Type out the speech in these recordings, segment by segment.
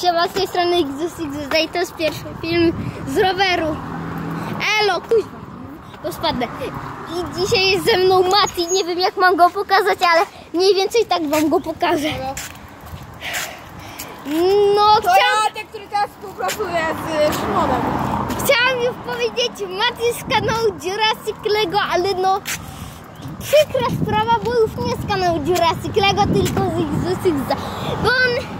Siema, z tej strony XXX i to jest pierwszy film z roweru. Elo, kuźwa, bo spadnę. I dzisiaj jest ze mną Mati, nie wiem jak mam go pokazać, ale mniej więcej tak wam go pokażę. No, To chciałam, ja, ten, który teraz współpracuje z Szymonem. chciałam już powiedzieć Mati z kanału Jurassic Lego, ale no przykra sprawa, bo już nie z kanału Jurassic Lego, tylko z XXX. Bo on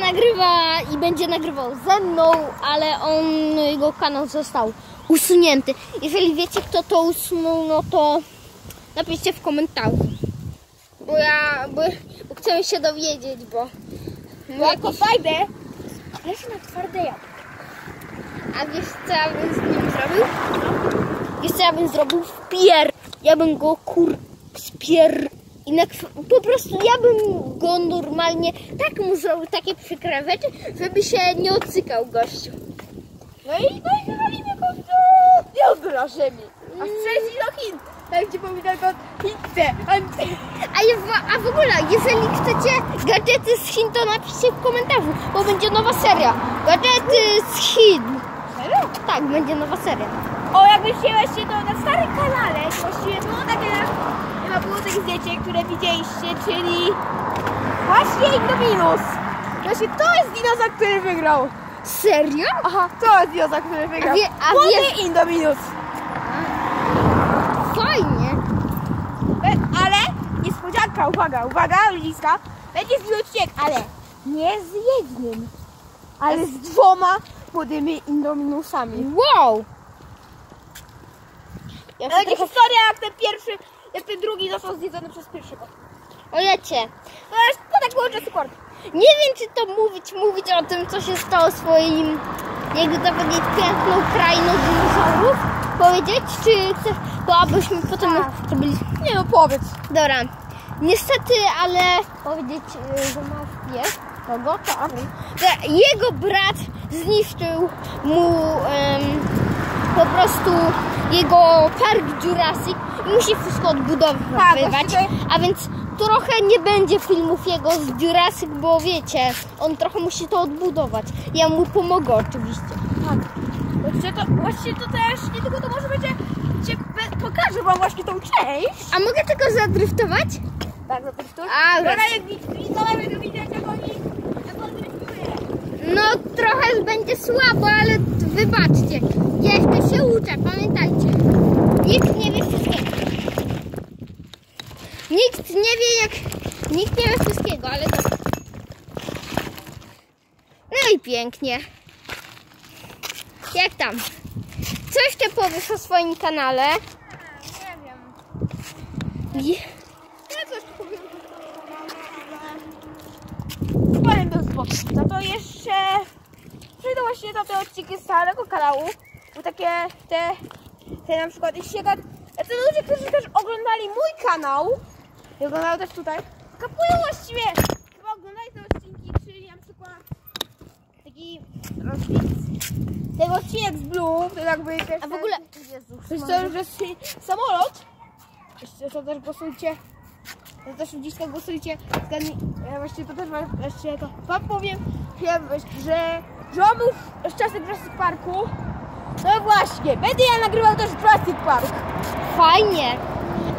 nagrywa i będzie nagrywał ze mną, ale on, jego kanał został usunięty. Jeżeli wiecie kto to usunął, no to napiszcie w komentarzu. Bo ja, bo, bo chcę się dowiedzieć, bo... Bo jako fajdę, Ja się na twarde jabłko. A wiesz co ja bym z nim zrobił? Wiesz co ja bym zrobił? Wpier. Ja bym go kur... spier... I na, po prostu ja bym go normalnie tak mu zrobił takie przykre rzeczy, żeby się nie odcykał gościu. no i no i wywalimy go do jądra ziemi. A strzelić do Chin. Tak ci powinno go Chińce. Anty. A, je, a w ogóle, jeżeli chcecie gadżety z Chin, to napiszcie w komentarzu, bo będzie nowa seria. Gadżety z Chin. Serio? Tak, będzie nowa seria. O, jakbyście właśnie to na starym kanale, właściwie było takie, chyba było takie zdjęcie, które widzieliście, czyli właśnie Indominus. Właśnie to jest dinozaur, który wygrał. Serio? Aha, to jest dinozaur, który wygrał. wie- a Młody wiesz- Indominus. Fajnie. E, Ale niespodzianka, uwaga, uwaga, ludziska. Będzie zły odcinek, ale nie z jednym, ale z dwoma młodymi Indominusami. Wow. Ja będzie trochę... historia jak ten pierwszy, jak ten drugi został zjedzony przez pierwszego. Ojecie. To jest to tak było Jurassic World. Nie wiem, czy to mówić, mówić o tym, co się stało swoim, jakby to powiedzieć, piękną krainą dinozaurów. Powiedzieć, czy chcesz, bo abyśmy potem Tak. zrobili... Nie no, powiedz. Dobra. Niestety, ale powiedzieć, y, że masz pies, kogo? To że jego brat zniszczył mu em, po prostu jego park Jurassic musi wszystko odbudowywać. Tak, A więc trochę nie będzie filmów jego z Jurassic, bo wiecie, on trochę musi to odbudować. Ja mu pomogę oczywiście. Tak. Właściwie to, właściwie to też nie tylko to może będzie, cię pokażę wam właśnie tą część. A mogę tylko zadryftować? Tak. A, Dobra, jak to widać jak oni. No trochę będzie słabo, ale wybaczcie. Jeszcze się uczę, pamiętajcie. Nikt nie wie wszystkiego. Nikt nie wie jak... Nikt nie wie wszystkiego, ale to... No i pięknie. Jak tam? Coś ty powiesz o swoim kanale? Nie wiem. Je- Ja coś powiem. Powiem. Za to jeszcze przejdę właśnie na te odcinki starego kanału. Bo takie te, te na przykład jeśli tak, te ludzie, którzy też oglądali mój kanał i oglądają też tutaj, kapują właściwie chyba oglądali te odcinki, czyli na przykład taki rozpis ten odcinek z Blue, to jakby też A w ogóle... to jest to już jest samolot. Jeszcze to też głosujcie. To też dzisiaj głosujcie. Zgadnij, ja właśnie to też wam- właśnie to wam powiem, że, że, że on był z czasem Jurassic Parku. No właśnie, będę ja nagrywał też Jurassic Park. Fajnie.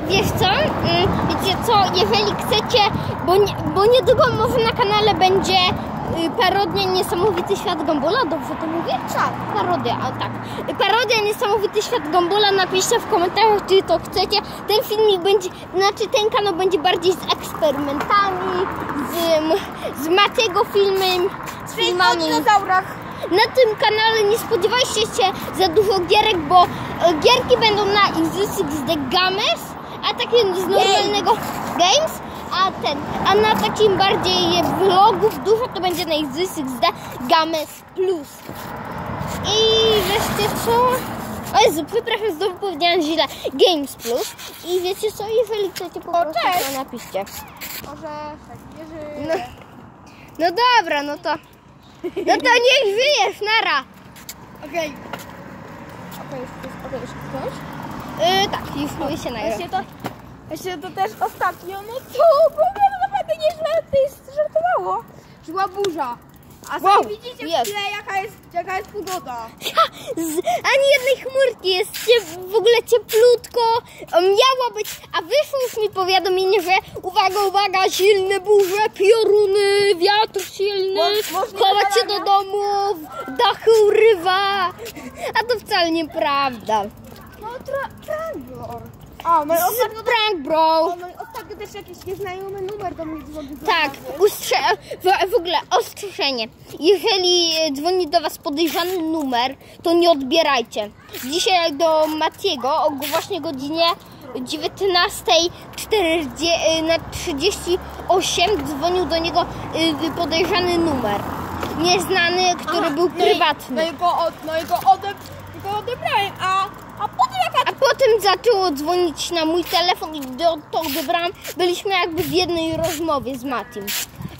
Wiesz co? Mm, Wiecie co? Jeżeli chcecie, bo, nie, bo niedługo może na kanale będzie y, parodia Niesamowity Świat Gombola. Dobrze to mówię? Tak. Parodia, a tak. Parodia Niesamowity Świat Gombola. Napiszcie w komentarzach, czy to chcecie. Ten filmik będzie, znaczy ten kanał będzie bardziej z eksperymentami, z, z Matiego filmem, z Czyli o filmami. dinozaurach. Na tym kanale nie spodziewajcie się za dużo gierek, bo e, gierki będą na XXXD Games, a takie z normalnego Games, a ten, a na takim bardziej vlogów dużo to będzie na XXXD Games Plus. I wreszcie co? O Jezu, przepraszam, znowu powiedziałam źle. Games Plus. I wiecie co, jeżeli chcecie po prostu, to napiszcie. Może tak. No, no dobra, no to, no to niech żyjesz, nara. Okej. Okej, okej, już ktoś. Yy, tak, już mówię się nagrał. Właśnie to, właśnie to też ostatnio, no ogóle to naprawdę nieźle to jest żartowało. Była burza. A Wow, sami widzicie jest. w tle, jaka jest, jaka jest pogoda. Z, ani jednej chmurki, jest w ogóle cieplutko, miało być, a wyszło już mi powiadomienie, że uwaga, uwaga, silne burze, pioruny, wiatr silny, chować się do domów, dachy urywa, a to wcale nieprawda. No, tra-. A, no i Z ostatnio, prank bro. no i ostatnio też jakiś nieznajomy numer do mnie dzwonił. Tak, ustrze w, w ogóle ostrzeżenie. Jeżeli e, dzwoni do Was podejrzany numer, to nie odbierajcie. Dzisiaj do Matiego o właśnie godzinie 19.40 e, na 38 dzwonił do niego e, podejrzany numer. Nieznany, który był No prywatny. i go, od, no i go, ode, go odebrałem. A potem zaczęło dzwonić na mój telefon i do, to odebrałam. Byliśmy jakby w jednej rozmowie z Matim.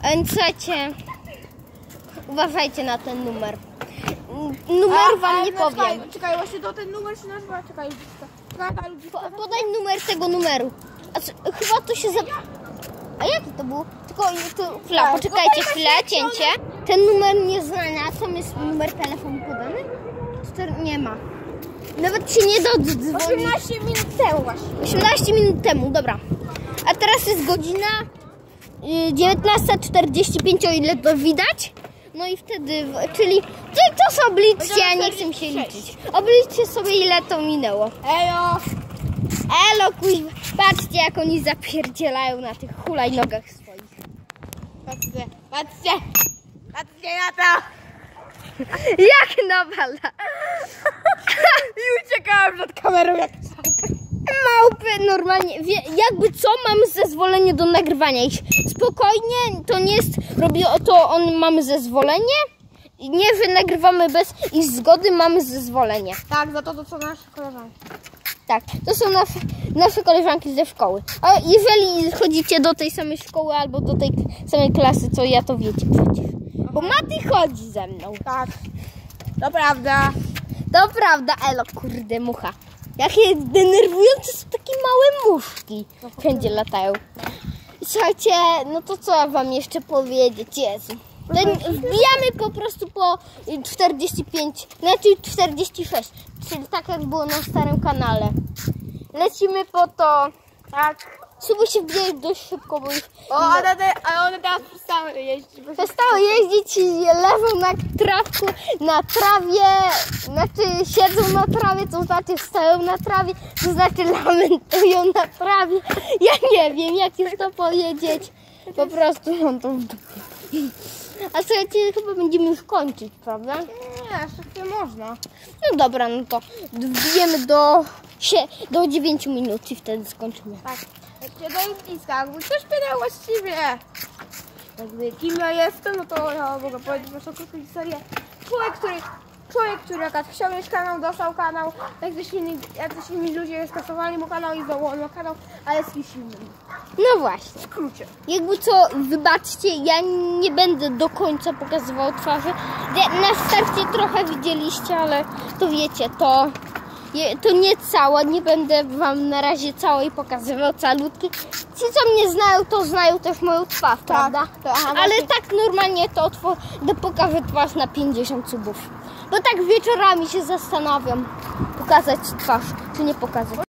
Więc słuchajcie, uważajcie na ten numer. Numer wam nie no, powiem. Czekaj, czekaj, właśnie to ten numer się nazywa, czekaj. Czekaj. Po, podaj numer tego numeru. A co, chyba to się zap... A jaki to był? Tylko to, chwila, Tak, poczekajcie chwilę, cięcie. Ten numer nie znania, tam jest numer telefonu podany? Cztery, nie ma. Nawet się nie da dzwonić. 18 minut temu właśnie. 18 minut temu, dobra. A teraz jest godzina y, 19.45, o ile to widać. No i wtedy, czyli, to są obliczcie, ja nie chcę mi się liczyć. Obliczcie sobie ile to minęło. Ejo! Elo, kuźwa, patrzcie jak oni zapierdzielają na tych hulajnogach swoich. Patrzcie, patrzcie! Patrzcie na to! Jak nawala. I uciekałam przed kamerą jak Małpy normalnie, wie, jakby co, mamy zezwolenie do nagrywania ich. Spokojnie, to nie jest, robi o to, on mamy zezwolenie. Nie, że nagrywamy bez ich zgody, mamy zezwolenie. Tak, za to to co nasze koleżanki. Tak, to są nasze, nasze koleżanki ze szkoły. A jeżeli chodzicie do tej samej szkoły albo do tej samej klasy, co ja, to wiecie przecież. Bo Maty chodzi ze mną. Tak. To prawda. To prawda, elo, kurde, mucha. Jakie denerwujące są takie małe muszki. Wszędzie latają. Słuchajcie, no to co ja wam jeszcze powiedzieć, Jezu. Ten, wbijamy po prostu po y, 45, znaczy 46, czyli tak jak było na starym kanale. Lecimy po to, Tak. Suby się wbijają dość szybko, bo już O, one, te, one teraz przestały jeździć. przestały jeździć i leżą na trawku, na trawie, znaczy siedzą na trawie, to znaczy stoją na trawie, to znaczy lamentują na trawie. Ja nie wiem, jak już to powiedzieć. Po prostu mam to w dupie. A słuchajcie, chyba będziemy już kończyć, prawda? Nie, jeszcze można. No dobra, no to wbijemy do, sie- do 9 minut i wtedy skończymy. Tak. Jeszcze do lotniska. Jakby ktoś pytał właściwie, jakby kim ja jestem, no to ja mogę powiedzieć waszą krótką historię. Człowiek, który, człowiek, który akurat chciał mieć kanał, dostał kanał, jacyś inni, jacyś inni ludzie skasowali mu kanał i założył kanał, ale z kimś innym. No właśnie. W skrócie. Jakby co, wybaczcie, ja nie będę do końca pokazywał twarzy. Na starcie trochę widzieliście, ale to wiecie, to, je- to nie cała, nie będę wam na razie całej pokazywał calutki. Ci, co mnie znają, to znają też moją twarz, prawda? to- aha, ale tak normalnie to pokażę twarz na 50 subów. Bo tak wieczorami się zastanawiam, pokazać twarz, czy nie pokazać.